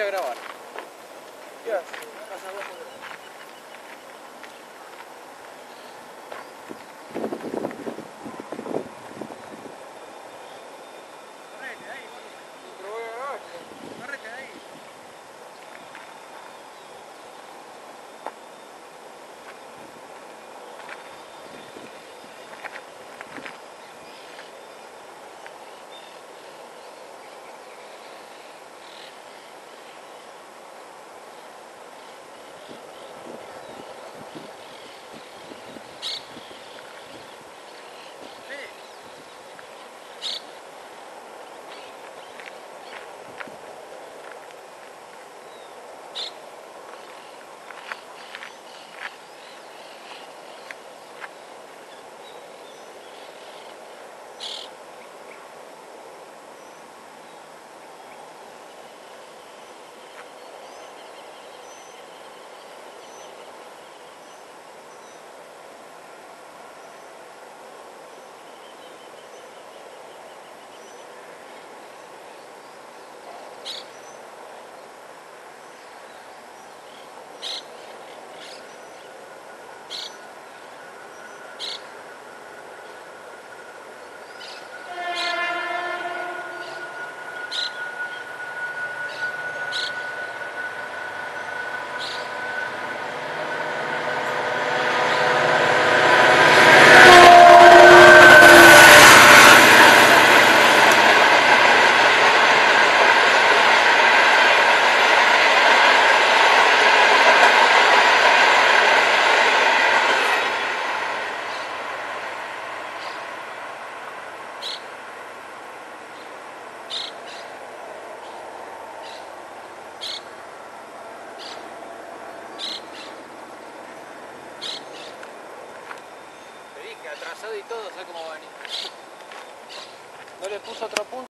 voy a grabar. ¿Qué Atrasado y todo, sé cómo va a. No le puso otro punto.